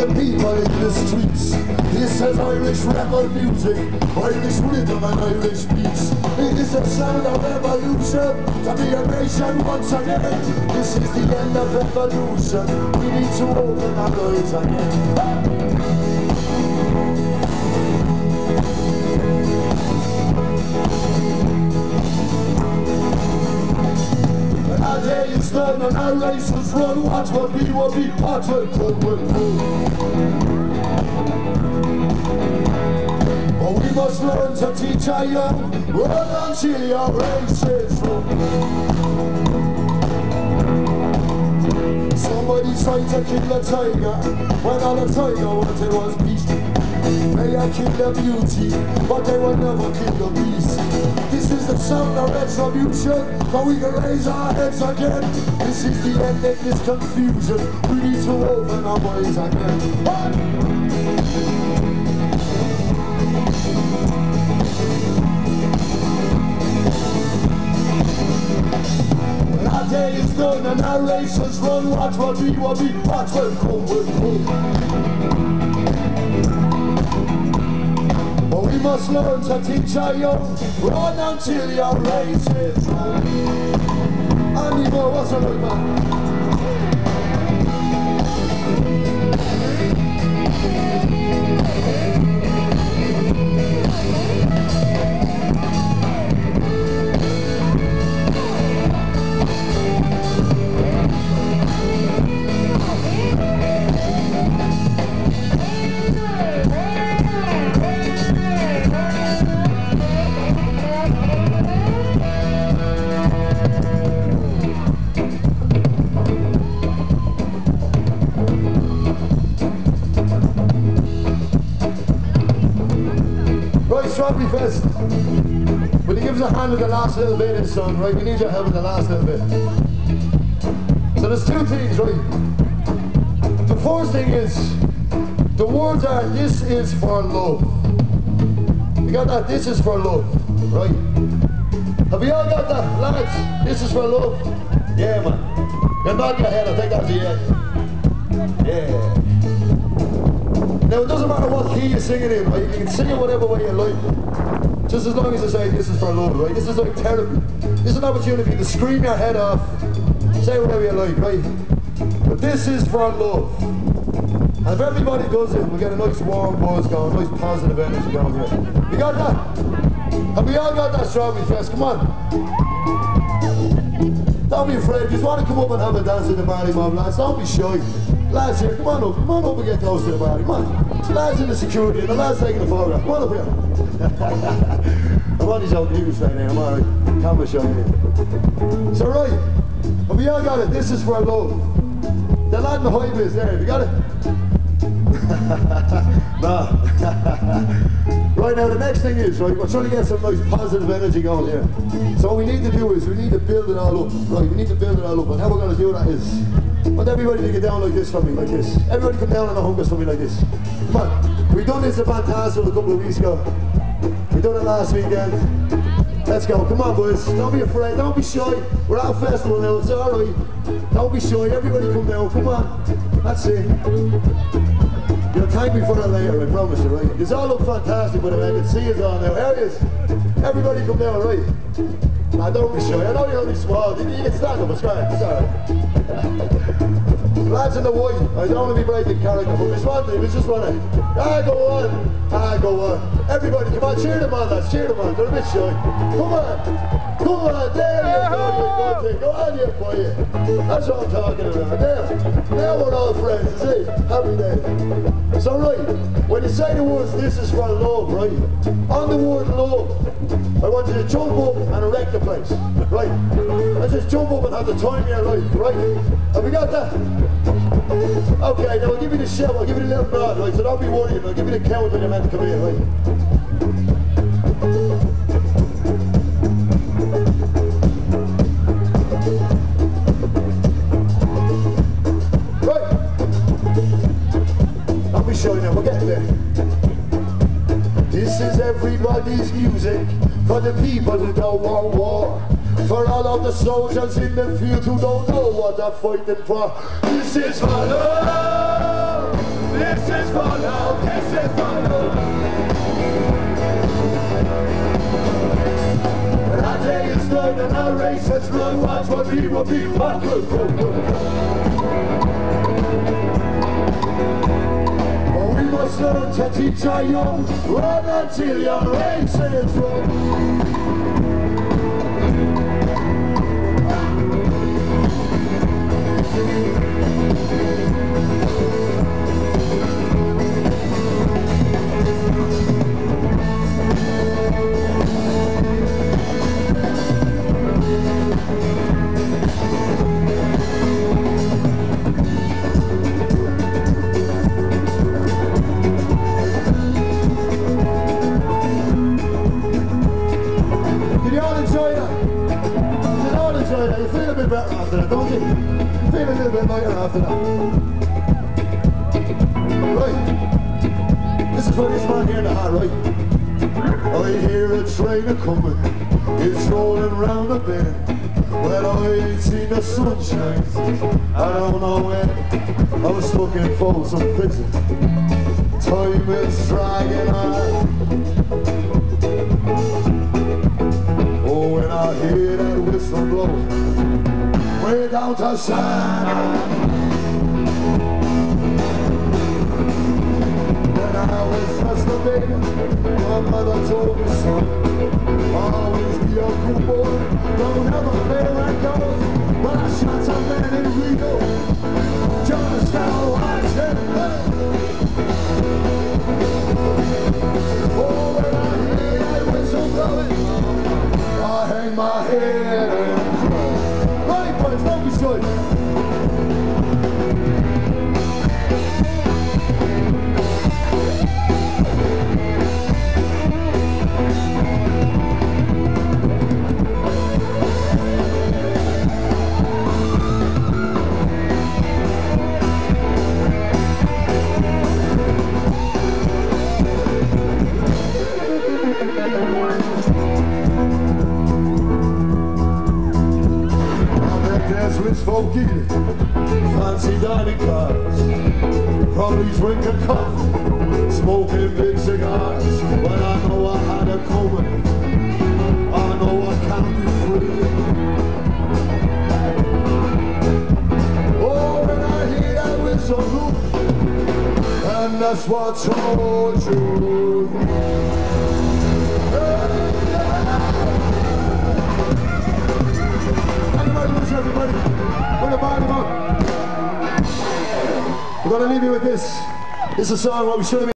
the people in the streets. This is Irish rebel music, Irish rhythm and Irish beats. It is the sound of revolution to be a nation once again. This is the end of evolution. We need to open our eyes again. What we will be, watch what come will come. But we must learn to teach our young, run until your race is run. Somebody tried to kill a tiger, when all the tiger wanted was peace. May I kill the beauty, but they will never kill the beast. This is the sound of retribution, but we can raise our heads again. This is the end of this confusion. We need to open our minds again. Our day is done and our race is run, watch what we will be, watch what come will come. Must learn to teach our young, run until your race is run. Animo, what's up, man? Right, Strawberry Fest. Will you give us a hand with the last little bit in song, right? We need your help with the last little bit. So there's two things, right? The first thing is, the words are, this is for love. You got that? This is for love, right? Have you all got that, lads? This is for love? Yeah, man. You're nodding your head, I think that's a yeah. Yeah. It key you're singing in, right? You can sing it whatever way you like. Just as long as you say this is for love, right? This is like therapy. This is an opportunity to scream your head off. Say whatever you like, right? But this is for love. And if everybody does it, we get a nice warm buzz going, nice positive energy going here. You got that? Have we all got that strawberry fest? Come on. Don't be afraid. If Just want to come up and have a dance with the Marley Mob, lads. Don't be shy. Lads here, come on up. Come on up and get close to the Marley. Come on. The lads in the security and the lads taking the photograph. Come on up here. I'm on his own news right now. I'm alright. Camera here. So right. Have we all got it? This is for love. The lad in the hype is there. Have you got it? nah. right now, the next thing is, right, we're trying to get some nice positive energy going here. So what we need to do is, we need to build it all up. Right, we need to build it all up. And how we're going to do that is, want everybody to get down like this for me, like this. Everybody come down on the hunkers for me like this. Come on. We done this at Fantastic a couple of weeks ago. We done it last weekend. Let's go. Come on, boys. Don't be afraid. Don't be shy. We're at a festival now. It's all right. Don't be shy. Everybody come down. Come on. That's it. You'll thank me for that later, I promise you, right? It's all look fantastic, but I can see it all now. Areas, everybody come down, right? Now don't be shy. I know you're only small. You can stand up, it's grand. It's alright. Lads in the white, I don't want to be breaking character, but this one thing, we just to, ah, go on, ah, go on. Everybody, come on, cheer them on, lads, cheer them on. They're a bit shy. Come on, come on, there you go, you go, thing. Go on, you boy. That's what I'm talking about. Now, now we're all friends, it? Happy day. So, right, when you say the words, this is for love, right? On the word love, I want you to jump up and wreck the place, right? Let's just jump up and have the time of your life, right? Have we got that? Okay, now I'll give you the shout, I'll give you the little nod, right? So don't be worried, I'll give you the count when you're meant to come in? Right. me show you we'll get there. This is everybody's music for the people who don't want war. For all of the soldiers in the field who don't know what they're fighting for. This is for love. This is for love. This is for love. And our day is done and our race has run. Watch what we will be. What good, good, good. Teach our young, run until your race is Right. This is for this man here in the right? I hear a train a coming. It's rolling round the bend. Well, I ain't seen the sunshine. I don't know when. I was looking for some visit. Time is dragging on. Oh, when I hear that whistle blow, way down to Santa. Baby, my mother told me, son, always be a good boy, don't ever fail like goes. But I shot some man in Rio, just now fancy dining cars, probably drinking coffee, smoking big cigars. But I know I had a coming. I know I can't be free. Oh, when I hear that whistle blow, and that's what told you. Everybody, listen, everybody. Put up. We're gonna leave you with this. This is a song what we should have been.